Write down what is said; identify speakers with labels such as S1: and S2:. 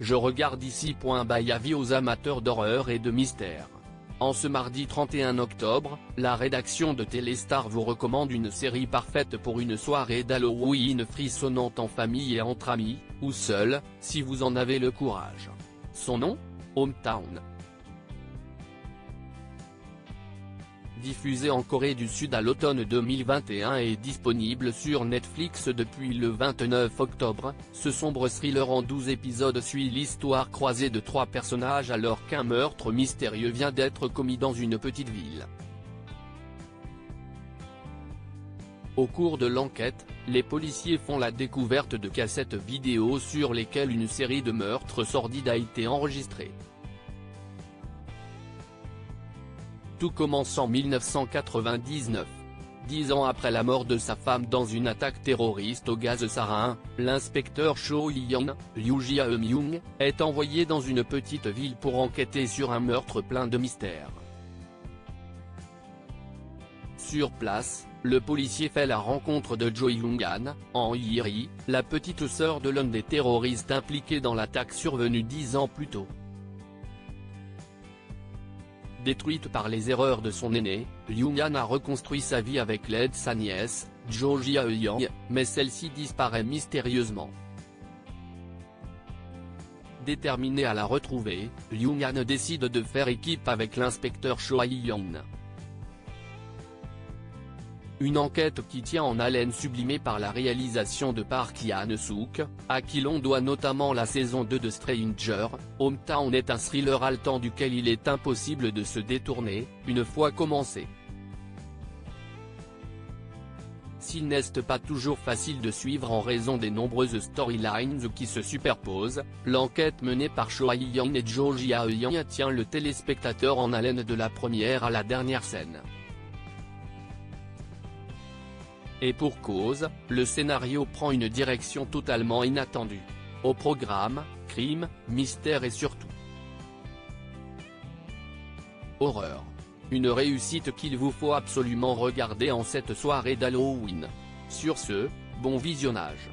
S1: je regarde ici. By avis aux amateurs d'horreur et de mystère. En ce mardi 31 octobre, la rédaction de Téléstar vous recommande une série parfaite pour une soirée d'Halloween frissonnante en famille et entre amis, ou seul, si vous en avez le courage. Son nom? Hometown. Diffusé en Corée du Sud à l'automne 2021 et disponible sur Netflix depuis le 29 octobre, ce sombre thriller en 12 épisodes suit l'histoire croisée de trois personnages alors qu'un meurtre mystérieux vient d'être commis dans une petite ville. Au cours de l'enquête, les policiers font la découverte de cassettes vidéo sur lesquelles une série de meurtres sordides a été enregistrée. Tout commence en 1999. Dix ans après la mort de sa femme dans une attaque terroriste au gaz sarin, l'inspecteur Cho Young, Liu Jia-myung, est envoyé dans une petite ville pour enquêter sur un meurtre plein de mystères. Sur place, le policier fait la rencontre de Jo Young-an, en Yiri, la petite sœur de l'un des terroristes impliqués dans l'attaque survenue dix ans plus tôt. Détruite par les erreurs de son aîné, Liu-Yan a reconstruit sa vie avec l'aide de sa nièce, Jo Jia-Yang, mais celle-ci disparaît mystérieusement. Déterminé à la retrouver, Liu-Yan décide de faire équipe avec l'inspecteur Choi Young. Une enquête qui tient en haleine sublimée par la réalisation de Park Yan-suk, à qui l'on doit notamment la saison 2 de Stranger, Hometown est un thriller haletant duquel il est impossible de se détourner, une fois commencé. S'il n'est pas toujours facile de suivre en raison des nombreuses storylines qui se superposent, l'enquête menée par Choi Young et Jo Jia-Young tient le téléspectateur en haleine de la première à la dernière scène. Et pour cause, le scénario prend une direction totalement inattendue. Au programme, crime, mystère et surtout horreur. Une réussite qu'il vous faut absolument regarder en cette soirée d'Halloween. Sur ce, bon visionnage.